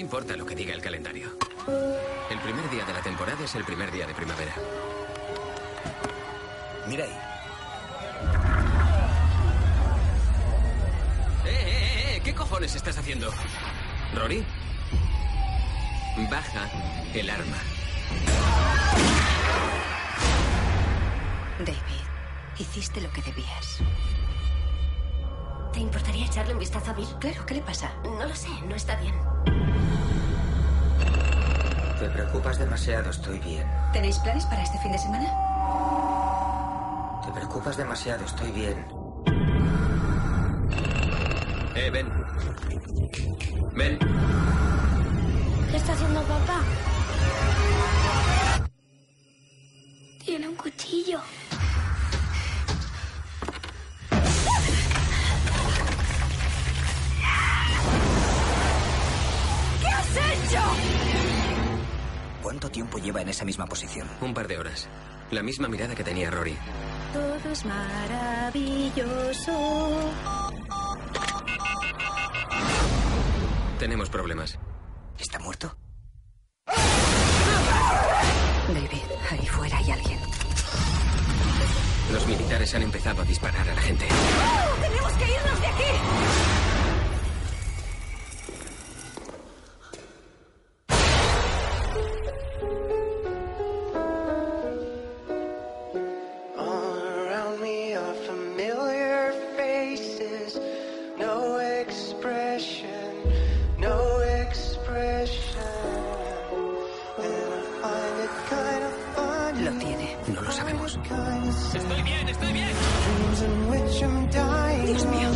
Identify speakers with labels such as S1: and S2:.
S1: me importa lo que diga el calendario. El primer día de la temporada es el primer día de primavera.
S2: Mira ahí.
S1: ¡Eh, eh, eh! ¿Qué cojones estás haciendo? ¿Rory? Baja el arma.
S3: David, hiciste lo que debías.
S4: ¿Te importaría echarle un vistazo a Bill?
S3: Claro, ¿qué le pasa?
S4: No lo sé, no está bien.
S2: Te preocupas demasiado, estoy bien.
S3: ¿Tenéis planes para este fin de semana?
S2: Te preocupas demasiado, estoy bien.
S1: Eh, ven. Ven.
S5: ¿Qué está haciendo papá? Tiene un cuchillo.
S2: ¿Cuánto tiempo lleva en esa misma posición?
S1: Un par de horas. La misma mirada que tenía Rory.
S3: Todo es maravilloso.
S1: Tenemos problemas.
S2: ¿Está muerto?
S3: David, ahí fuera hay alguien.
S1: Los militares han empezado a disparar a la gente.
S3: Lo tiene.
S1: No lo sabemos. Estoy bien, estoy bien.
S3: Dios mío.